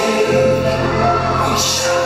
saved. We shall.